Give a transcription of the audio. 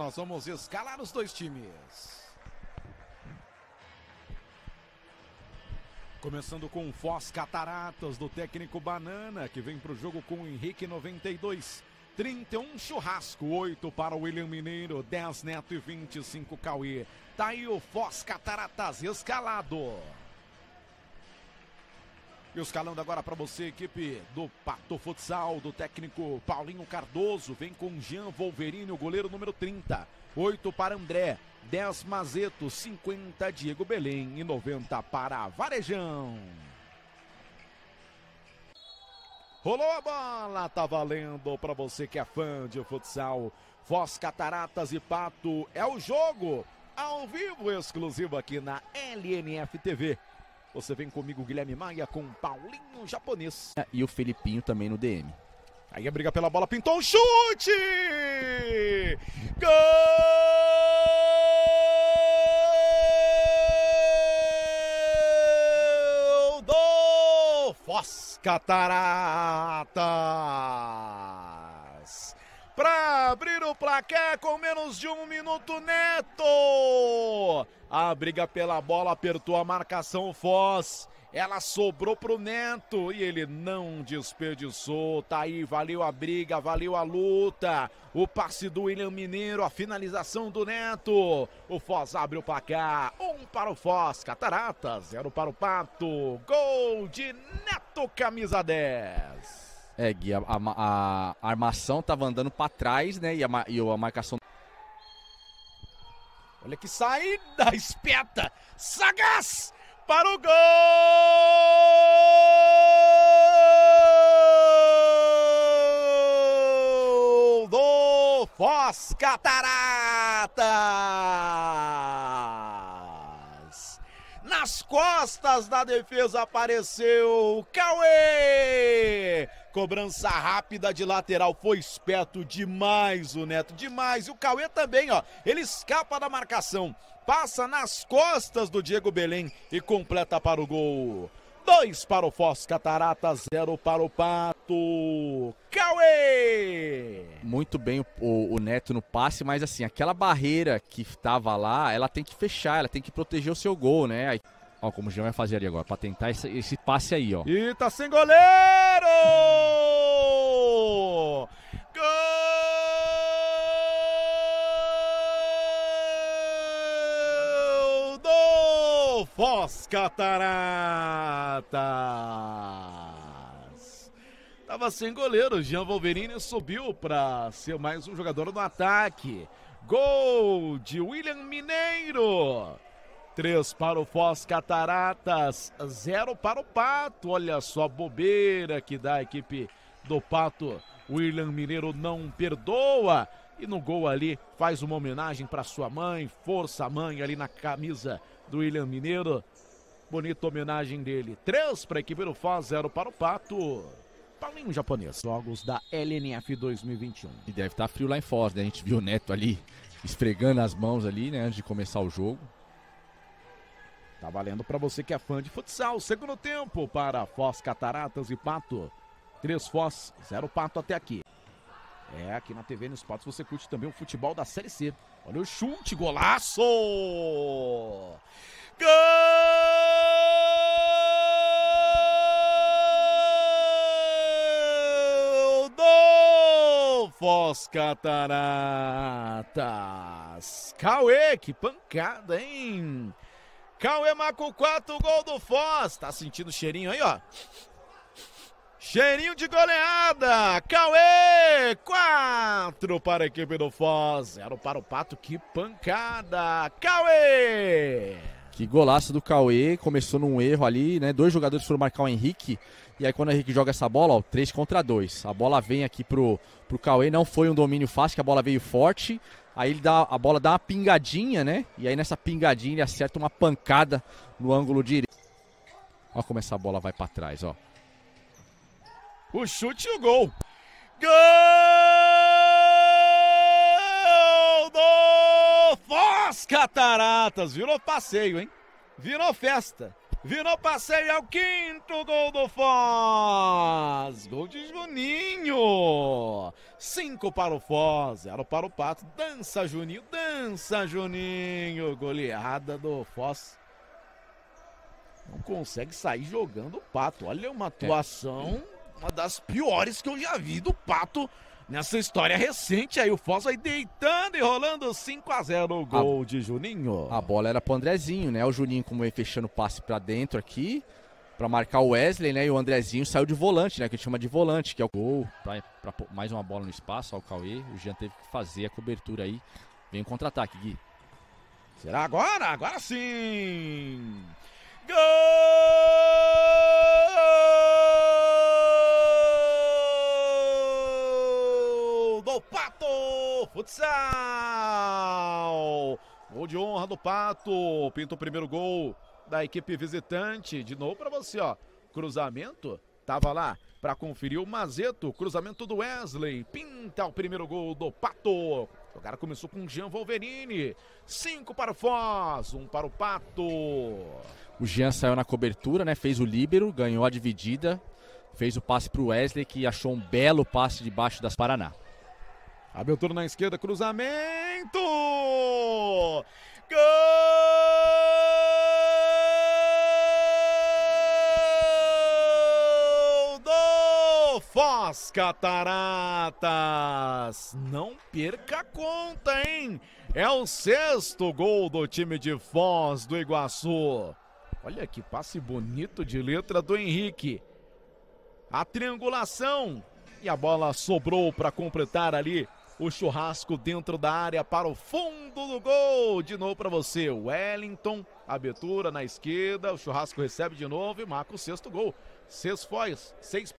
Nós vamos escalar os dois times. Começando com o Foz Cataratas do técnico Banana, que vem para o jogo com o Henrique 92. 31 Churrasco, 8 para o William Mineiro, 10 Neto e 25 Cauê. Tá aí o Foz Cataratas escalado. E escalando agora para você, equipe do Pato Futsal, do técnico Paulinho Cardoso. Vem com Jean Wolverine, o goleiro número 30. 8 para André, 10 Mazeto, 50 Diego Belém e 90 para Varejão. Rolou a bola, tá valendo para você que é fã de futsal. Foz Cataratas e Pato é o jogo ao vivo exclusivo aqui na LNF TV. Você vem comigo, Guilherme Maia, com Paulinho Japonês. E o Felipinho também no DM. Aí a briga pela bola, pintou um chute! Gol do Foz Cataratas! Para abrir o placar com menos de um minuto neto! A briga pela bola apertou a marcação Foz. Ela sobrou pro Neto e ele não desperdiçou. Tá aí, valeu a briga, valeu a luta. O passe do William Mineiro, a finalização do Neto. O Foz abre o placar. Um para o Foz, Catarata, zero para o Pato. Gol de Neto, camisa 10. É, Gui, a, a, a armação tava andando para trás, né? E a, e a marcação. Olha que saída espeta, sagaz para o gol do Foz Cataratas. Nas costas da defesa apareceu Cauê. Cobrança rápida de lateral, foi esperto demais o Neto, demais. E o Cauê também, ó, ele escapa da marcação, passa nas costas do Diego Belém e completa para o gol. Dois para o Foz Catarata, zero para o Pato. Cauê! Muito bem o, o, o, Neto no passe, mas assim, aquela barreira que estava lá, ela tem que fechar, ela tem que proteger o seu gol, né? Aí, ó, como o Jean vai fazer ali agora, para tentar esse, esse passe aí, ó. E tá sem goleiro! Foz Cataratas. Tava sem goleiro, Jean Wolverine subiu para ser mais um jogador no ataque. Gol de William Mineiro. 3 para o Foz Cataratas, 0 para o Pato. Olha só a bobeira que dá a equipe do Pato. William Mineiro não perdoa. E no gol ali faz uma homenagem para sua mãe, força mãe ali na camisa do William Mineiro. Bonita homenagem dele. 3 para a equipe do Foz, 0 para o Pato. Paulinho japonês. Jogos da LNF 2021. E deve estar tá frio lá em Foz, né? A gente viu o Neto ali esfregando as mãos ali, né? Antes de começar o jogo. Tá valendo para você que é fã de futsal. Segundo tempo para Foz, Cataratas e Pato. Três Foz, zero Pato até aqui. É, aqui na TV no Esportes você curte também o futebol da Série C. Olha o chute, golaço! Gol do Foz Cataratas. Cauê, que pancada, hein? Cauê Maco 4, gol do Foz. Tá sentindo o cheirinho aí, ó. Cheirinho de goleada! Cauê! 4 para a equipe do Foz, 0 para o Pato, que pancada! Cauê! Que golaço do Cauê, começou num erro ali, né? Dois jogadores foram marcar o Henrique, e aí quando o Henrique joga essa bola, ó, 3 contra 2. A bola vem aqui pro, pro Cauê, não foi um domínio fácil, que a bola veio forte, Aí ele dá, a bola dá uma pingadinha, né? E aí nessa pingadinha ele acerta uma pancada no ângulo direito. Olha como essa bola vai para trás, ó. O chute e o gol. Gol do Foz Cataratas. Virou passeio, hein? Virou festa. Virou passeio ao quinto gol do Foz. Gol de Juninho. Cinco para o Foz, zero para o Pato. Dança Juninho, dança Juninho. Goleada do Foz. Não consegue sair jogando o Pato. Olha uma atuação, uma das piores que eu já vi do Pato nessa história recente aí, o Foz vai deitando e rolando 5 a 0 o gol a, de Juninho. A bola era pro Andrezinho, né? O Juninho como ia fechando o passe para dentro aqui, para marcar o Wesley, né? E o Andrezinho saiu de volante, né? Que chama de volante, que é o gol, pra, pra mais uma bola no espaço, ao Cauê. O Jean teve que fazer a cobertura aí. Vem o contra-ataque, Gui. Será agora? Agora sim! Gol! do Pato Futsal. Gol de honra do Pato. Pinta o primeiro gol da equipe visitante. De novo para você, ó. Cruzamento. Tava lá para conferir o Mazeto. Cruzamento do Wesley. Pinta o primeiro gol do Pato. O cara começou com Jean Wolverine. Cinco para o Foz, um para o Pato. O Jean saiu na cobertura, né? Fez o líbero, ganhou a dividida. Fez o passe para o Wesley, que achou um belo passe debaixo das Paraná. Abertura na esquerda, cruzamento! Gol do Foz Cataratas! Não perca a conta, hein? É o sexto gol do time de Foz do Iguaçu. Olha que passe bonito de letra do Henrique. A triangulação e a bola sobrou para completar ali o churrasco dentro da área para o fundo do gol. De novo para você, Wellington, abertura na esquerda, o churrasco recebe de novo e marca o sexto gol. Seis Foz, seis